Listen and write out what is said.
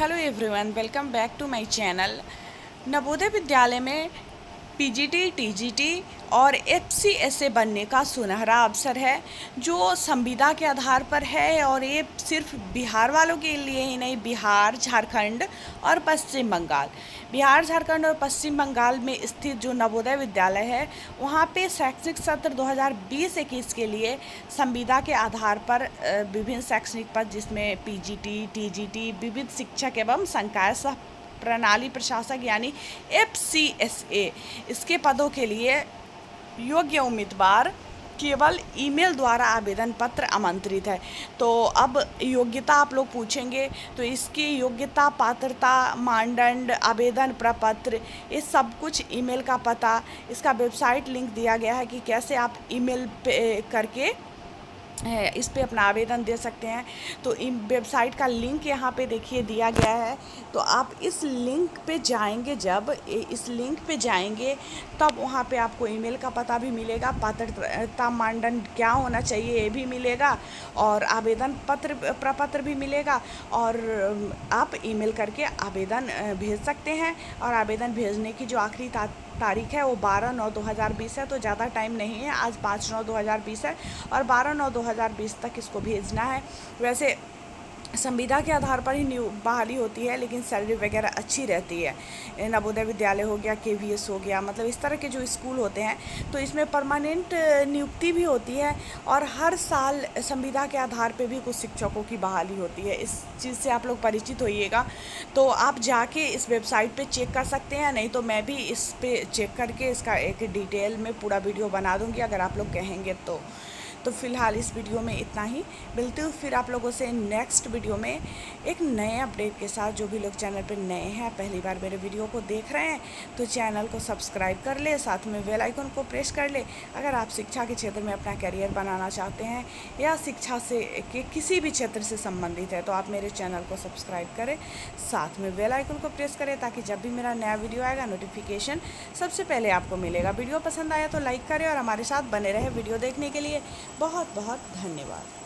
Hello everyone welcome back to my channel Navodaya Vidyalaya में PGT, TGT और एफसीएसए बनने का सुनहरा अवसर है जो संविदा के आधार पर है और ये सिर्फ़ बिहार वालों के लिए ही नहीं बिहार झारखंड और पश्चिम बंगाल। बिहार झारखंड और पश्चिम बंगाल में स्थित जो नवोदय विद्यालय है वहाँ पे शैक्षणिक सत्र 2020-21 के लिए संविदा के आधार पर विभिन्न शैक्षणिक पद जिसमें पीजीटी, टीजीटी, विविध शिक्षक एवं संकाय सह प्रणाली प्रशासक यानी एफ़ सी एस ए इसके पदों के लिए योग्य उम्मीदवार केवल ईमेल द्वारा आवेदन पत्र आमंत्रित है। तो अब योग्यता आप लोग पूछेंगे तो इसकी योग्यता, पात्रता, मानदंड, आवेदन प्रपत्र, ये सब कुछ ईमेल का पता, इसका वेबसाइट लिंक दिया गया है कि कैसे आप ईमेल पे करके इस पर अपना आवेदन दे सकते हैं। तो इन वेबसाइट का लिंक यहाँ पे देखिए दिया गया है। तो आप इस लिंक पे जाएँगे जब इस लिंक पे जाएँगे, तब वहाँ पे आपको ईमेल का पता भी मिलेगा, पात्रता मानदंड क्या होना चाहिए ये भी मिलेगा, और आवेदन पत्र, प्रपत्र भी मिलेगा, और आप ईमेल करके आवेदन भेज सकते हैं। और आवेदन भेजने की जो आखिरी तारीख है वो बारह नौ दो हज़ार बीस है तो ज़्यादा टाइम नहीं है, आज पाँच नौ दो हज़ार बीस है, और बारह नौ दो हज़ार बीस तक इसको भेजना है। वैसे संविदा के आधार पर ही न्यू बहाली होती है, लेकिन सैलरी वगैरह अच्छी रहती है। नवोदय विद्यालय हो गया के वी एस हो गया मतलब इस तरह के जो स्कूल होते हैं तो इसमें परमानेंट नियुक्ति भी होती है और हर साल संविदा के आधार पे भी कुछ शिक्षकों की बहाली होती है। इस चीज़ से आप लोग परिचित होइएगा तो आप जाके इस वेबसाइट पर चेक कर सकते हैं, नहीं तो मैं भी इस पर चेक करके इसका एक डिटेल में पूरा वीडियो बना दूँगी, अगर आप लोग कहेंगे तो। तो फ़िलहाल इस वीडियो में इतना ही। मिलती हूँ फिर आप लोगों से नेक्स्ट वीडियो में एक नए अपडेट के साथ। जो भी लोग चैनल पर नए हैं, पहली बार मेरे वीडियो को देख रहे हैं तो चैनल को सब्सक्राइब कर ले, साथ में बेल आइकन को प्रेस कर ले। अगर आप शिक्षा के क्षेत्र में अपना करियर बनाना चाहते हैं या शिक्षा से के, किसी भी क्षेत्र से संबंधित है तो आप मेरे चैनल को सब्सक्राइब करें, साथ में बेल आइकन को प्रेस करें, ताकि जब भी मेरा नया वीडियो आएगा नोटिफिकेशन सबसे पहले आपको मिलेगा। वीडियो पसंद आया तो लाइक करें और हमारे साथ बने रहे वीडियो देखने के लिए। बहुत बहुत धन्यवाद।